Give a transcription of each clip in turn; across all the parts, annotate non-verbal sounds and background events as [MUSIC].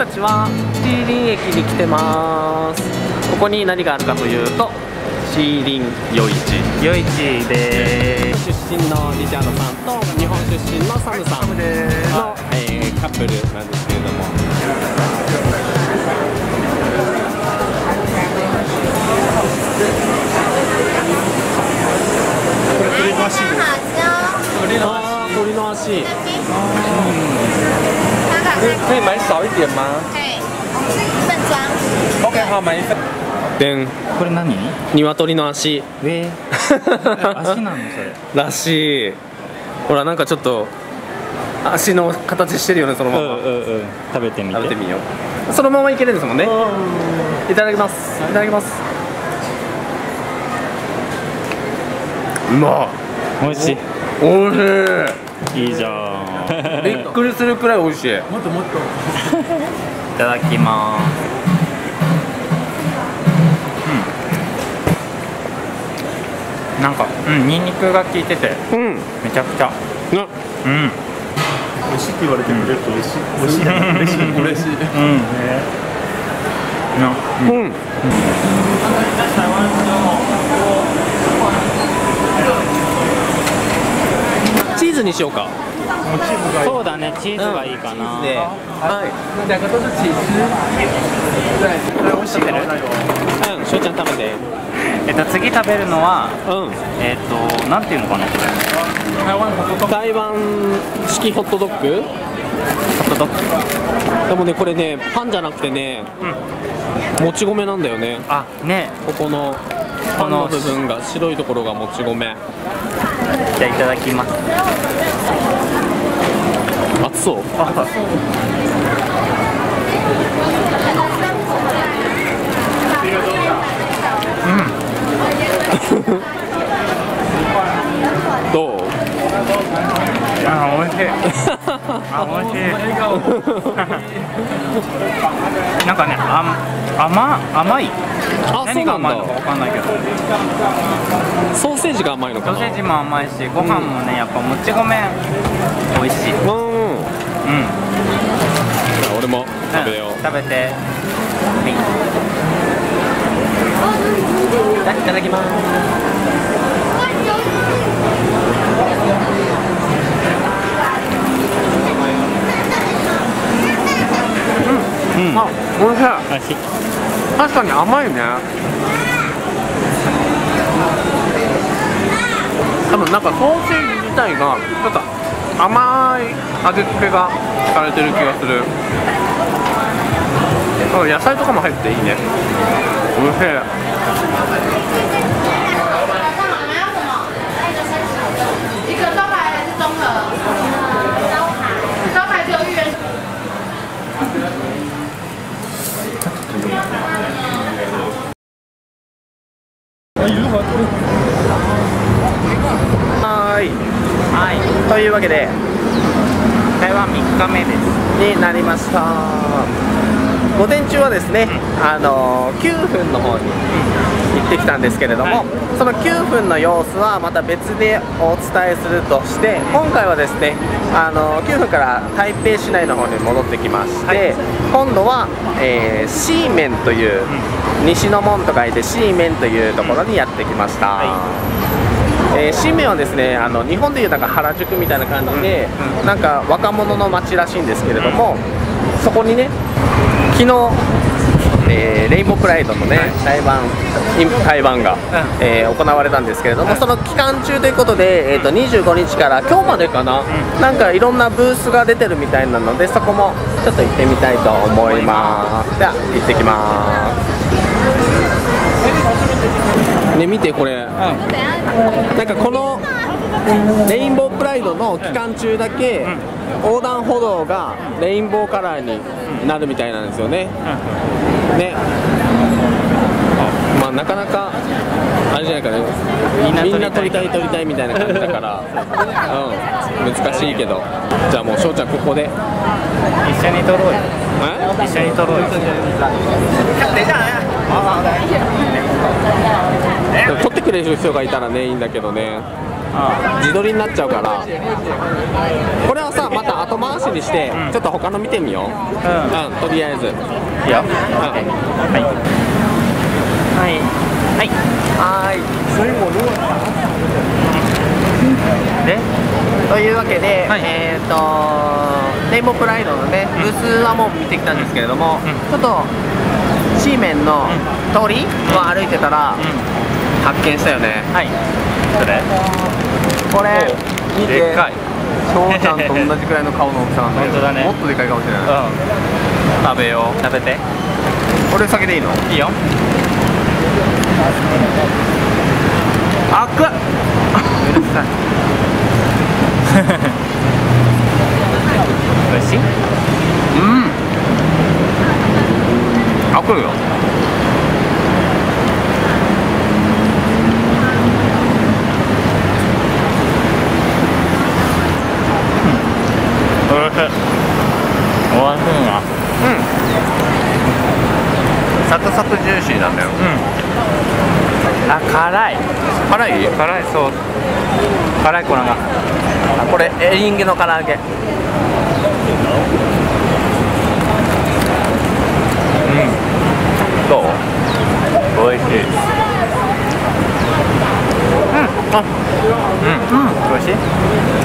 たちはシーリン駅に来てます。ここに何があるかというとシーリン夜市。夜市で。出身のリチャードさんと日本出身のサムさんの、えーカップル。なんですけれどもこれ鳥の足。です鳥の足。鳥の足可以买少一点吗嘿，一份装。？OK，好，买一份。でんこれ何鶏の足上足なのそれらしい。ほらなんかちょっと足の形してるよねそのまま、うんうんうん。食べてみて。食べてみよう。そのままいけるんですもんね。いただきます。いただきます。うま美味しい。いおいしい。いじゃん。い [LAUGHS] びっくりするくらい美味しい。いただきます。うん。なんかうんニンニクが効いててうん。めちゃくちゃ。なうん。美味しいって言われてくれると嬉しい。美味しい。嬉しい嬉しい。うん。なうん。チーズにしようか。そうだねチーズがいいかな、で。はい。两个都是起司对美味しい。うんしょうちゃん食べて。えっと次食べるのはうん。えっとなんていうのかなこれ。台湾式ホットドッグ？ホットドッグ。でもねこれねパンじゃなくてね、もち米なんだよね。あね。ここのパンの部分が白いところがもち米じゃあいただきます。熱そう。[LAUGHS] どう？あ美味しいあ美味しい。なんかねあ甘甘い。何が甘いのか分かんないけど。ソーセージが甘いのかな。ソーセージも甘いしご飯もねやっぱもち米美味しい。うん。うん。じゃあ俺も食べよう、食べて。はい。いただきますあ、おいしい。美味しい。確かに甘いね。多分なんかソーセージ自体がちょっと甘い味付けがされてる気がする。野菜とかも入っていいね。おいしい一个招牌还是综合？招牌，招牌只有芋圆。はーいはいというわけで台湾3日目です。になりました。午前中はですね、あの9分の方に行ってきたんですけれども、その9分の様子はまた別でお伝えするとして今回はですねあの9分から台北市内の方に戻ってきまして、今度は、えー、シーメンという、西の門と書いてシーメンというところにやってきました、えー、新名はですねあの日本でいうなんか原宿みたいな感じで、なんか若者の街らしいんですけれども、そこにね昨日、えーレインボープライドのね、台湾台湾が、えー行われたんですけれども、その期間中ということで、えー、と25日から今日までかな、なんかいろんなブースが出てるみたいなのでそこもちょっと行ってみたいと思います。では行ってきますね見てこれ、なんかこのレインボープライドの期間中だけ、横断歩道がレインボーカラーになるみたいなんですよね、ね。まあなかなかあれじゃないかね。みんな撮りたい。撮りたいみたいな感じだから、うん、難しいけど。じゃあもう翔ちゃんここで。一緒に撮ろうよ。え？一緒に撮ろうよでも撮ってくれる人がいたらねいいんだけどね。自撮りになっちゃうから。これはさまた後回しにして、ちょっと他の見てみよう、うん。とりあえず、うん、いい。よはい。はい。はい。はいでというわけで、はい。えっ、とレインボープライドのねブースはもう見てきたんですけれども、うん。ちょっとシーメンの通りを歩いてたら、うん発見したよね。はい。それ。これ見て。でっかい。翔ちゃんと同じくらいの顔の大きさなんだけど [LAUGHS] 本当だね。もっとでかいかもしれない、うん。食べよう。食べて。これ先でいいの？いいよ。あっ。くうるさい美味しいうんあくるよおいしいおいしいなうんサクサクジューシーなんだよ。うん。あ辛い。辛い？辛いそう。辛い粉が。あこれエリンギの唐揚げ。どう？美味しい。あうん。美味しい？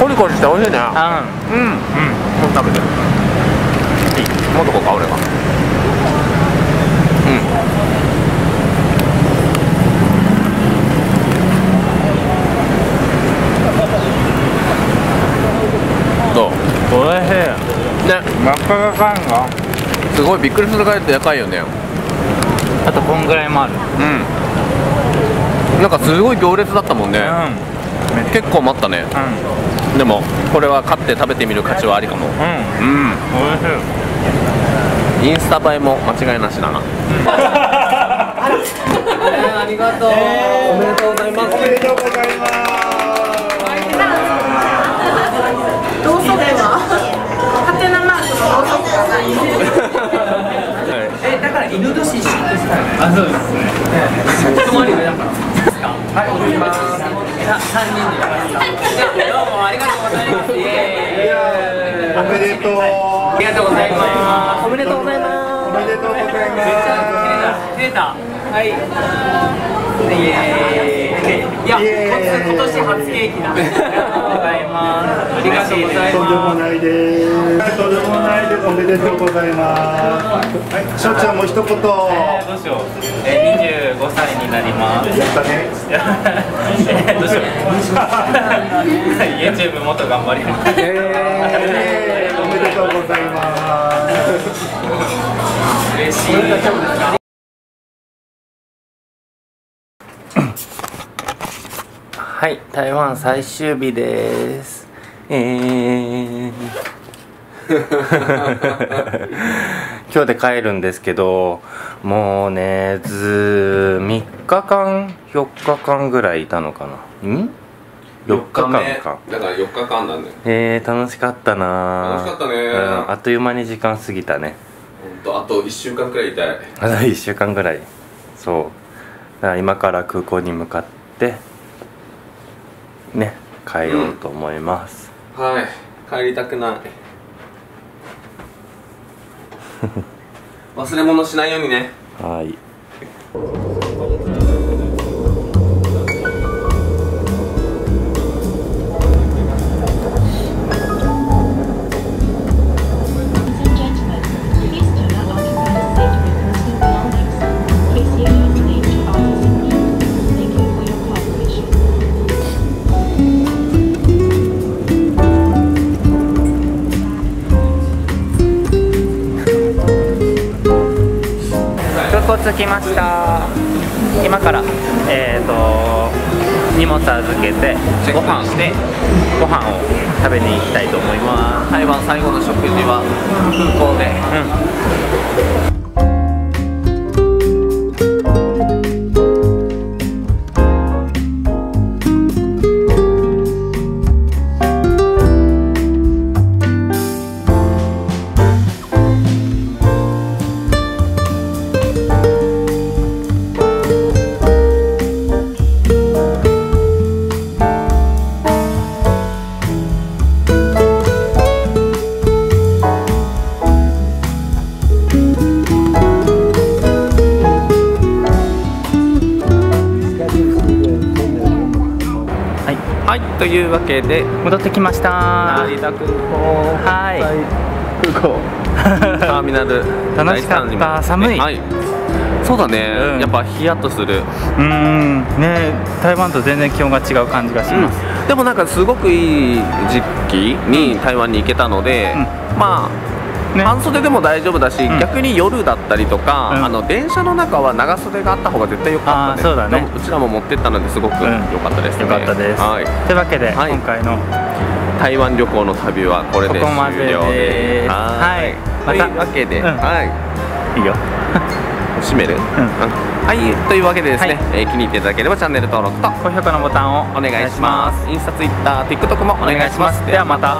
コリコリして美味しいね。あうん。うん。うん。もう食べて。いい。もっとこうか俺がうんどう？美味しい。ね。真っ赤がかんがすごいびっくりするぐらいでかいよね。あとこんぐらいもある。うん。なんかすごい行列だったもんね、うん。結構待ったね。うん。でもこれは買って食べてみる価値はありかも。うん。うん。美味しいタ映えも間違いなしだな、ありがとう、おめでとう。ござい。ますおめでとうござい。ます。ろうそくはハテナマークのろうそくがない。えだから犬年飼育したい。あそうですね泊まり上だからはい。お願い。します三人でどうもありがとうござい。ますイエーイおめでとう。ありがとうござい。ますおめでとうござい。ますはいイエーイいや今年初ケーキだ [LAUGHS] ありがとうございますありがとうございとんでもますないです。とんでもないです。おめでとうございます。うちゃんも一言。えーどうしようえー、25歳になりますやったね。えーどうしよう [LAUGHS] [LAUGHS] YouTube もっと頑張りますえー、嬉しい。はい台湾最終日です。えー。[LAUGHS] 今日で帰るんですけどもうねず3日間4日間ぐらいいたのかな。ん？4日間か。だから4日間なんだよえー、楽しかったな楽しかったねうん、あっという間に時間過ぎたね本当あと1週間くらいいたい。まだ1週間ぐらい。そう。だから今から空港に向かってね帰ろうと思います、はい。帰りたくない。[LAUGHS] 忘れ物しないようにね。はいきました。今からえっ、と荷物預けてご飯して。ご飯を食べに行きたいと思います。台湾最後の食事は空港で。うんはい。というわけで。戻ってきました。成田空港。はい。空港。[LAUGHS] ターミナル。楽しかった。寒い。はい。そうだね、うん。やっぱヒヤッとする、うーん。ね台湾と全然気温が違う感じがします、でもなんかすごくいい時期に台湾に行けたので、まあ、ね。半袖でも大丈夫だし、ん。逆に夜だったりとか、うん。あの電車の中は長袖があった方が絶対良かったでそうだね。うちらも持ってったのですごく良うん。かったですね、よかったです、はい、というわけで、はい。今回の台湾旅行の旅はこれで終了でです。ははい。い。また。というわけで、うん。はい。いいよ。[LAUGHS] 閉める、はい。というわけでですね、はい。えー気に入っていただければチャンネル登録と高評価のボタンをお願いします。インスタツイッター TikTok もお願いします。ではまた